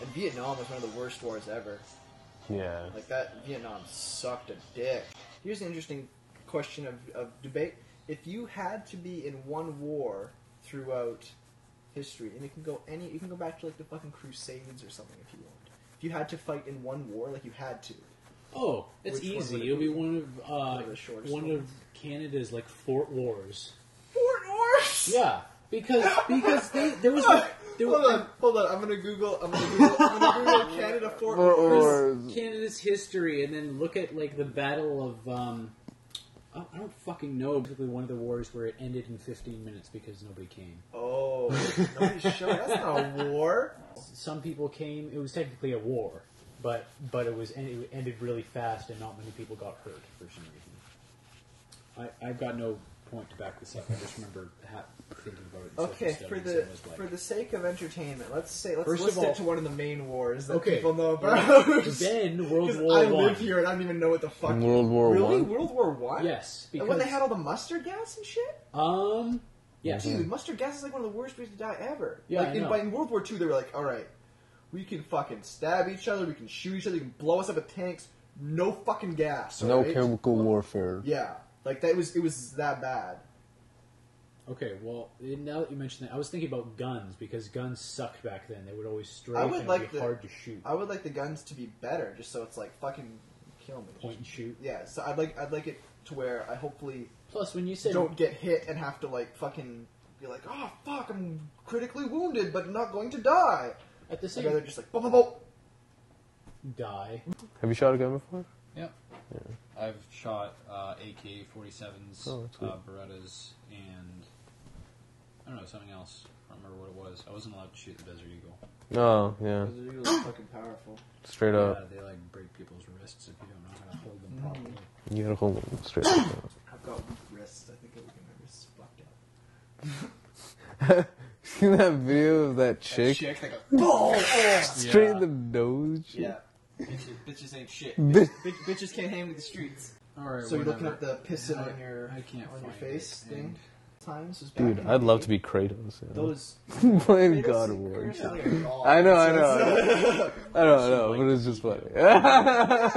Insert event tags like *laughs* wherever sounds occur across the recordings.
And Vietnam was one of the worst wars ever. Yeah. Like that, Vietnam sucked a dick. Here's an interesting question of, of debate. If you had to be in one war throughout history, and it can go any, you can go back to like the fucking Crusades or something if you want. If you had to fight in one war, like you had to, Oh, it's Which easy. would it It'll be be? one of uh, One of the one ones. of Canada's like fort wars. Fort Wars. Yeah, because because they, there was *laughs* the, there hold was on, hold on. I'm gonna Google. I'm gonna Google, I'm gonna Google *laughs* Canada Fort Fort Wars. Wars. Canada's history, and then look at like the Battle of. Um, I I don't fucking know. Basically, one of the wars where it ended in 15 minutes because nobody came. Oh, nobody's *laughs* showing. That's not a war. Some people came. It was technically a war, but but it was it ended really fast, and not many people got hurt for some reason. I I've got no point to back this up. I just remember ha- thinking about it. in Okay, social for the and was like, for the sake of entertainment, let's say let's First of list all- it to one of the main wars that Okay. people know about. *laughs* then World 'Cause War I One. live here and I don't even know what the fuck. World War really? One? World War One? Yes, And when they had all the mustard gas and shit. um yes. Dude, mustard gas is like one of the worst ways to die ever. Yeah, like I in, know. but in World War Two, they were like, all right, we can fucking stab each other, we can shoot each other, we can blow us up with tanks, no fucking gas. No alright? chemical warfare. Yeah, like that was it was that bad. Okay, well now that you mention that, I was thinking about guns because guns sucked back then. They would always strafe I would it'd like be the- hard to shoot. I would like the guns to be better, just so it's like fucking kill me. Point and shoot. Yeah, so I'd like I'd like it to where I hopefully Plus, when you said don't get hit and have to like fucking be like, oh fuck, I'm critically wounded but not going to die. at the I'd same rather just like, boom, boom, boom. die, Have you shot a gun before? Yep. I've shot uh, AK 47s, Oh, that's cool. uh, Berettas, and I don't know, something else. I don't remember what it was. I wasn't allowed to shoot the Desert Eagle. Oh, yeah. Those are really fucking powerful. Straight up. Yeah, they like break people's wrists if you don't know how to hold them properly. You gotta hold them straight up. I've got weak wrists. I think I would get my wrists fucked up. *laughs* Seen that video of that chick? Chick, like a. *laughs* Straight Yeah. in the nose? Yeah. Bitches, bitches ain't shit. Bitch. Bitch, bitches can't hang with the streets. Alright, So you're looking whatever. up the pissing I- on your I can't on your face it, thing. and- Times was back Dude, I'd the love day. to be Kratos. Yeah. those *laughs* *laughs* Playing God and of War. and Kratos shit. are gods. I know, I know, *laughs* I know. I don't know, but it's just funny. I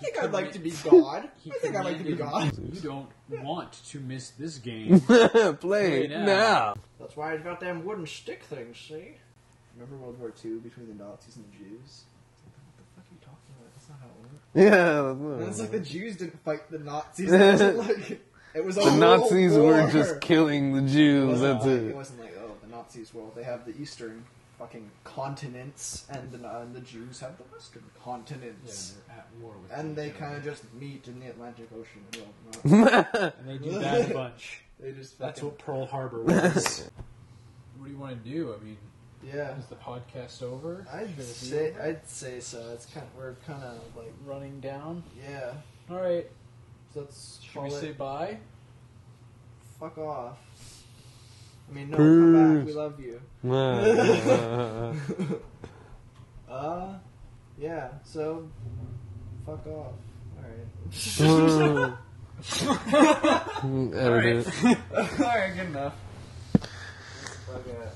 think I'd like to be God. I think I'd like to be God. You don't want to miss this game. Play Play it now. now. That's why I got them wooden stick things. See? Remember World War II between the Nazis and the Jews? What the fuck are you talking about? That's not how it worked. Yeah. And it's like the Jews didn't fight the Nazis. It wasn't *laughs* like it was a The Nazis war. were just killing the Jews. wasn't That's like, it. It wasn't like oh the Nazis. Well, they have the Eastern fucking continents, and the, and the Jews have the Western Yeah, continents. they're at war with and each they kind of just meet in the Atlantic Ocean. Well, *laughs* and they do that *laughs* a bunch. they just That's what Pearl Harbor was. What do you want to do? I mean, Yeah, is the podcast over? I'd Should it be say over? I'd say so. It's kind of, we're kind of like running down. yeah. All right, So let's Should we it say bye? fuck off. I mean, no, come back. We love you. *laughs* *laughs* Uh, yeah. So, fuck off. All right. *laughs* Edit it. All right. Good enough. Fuck it.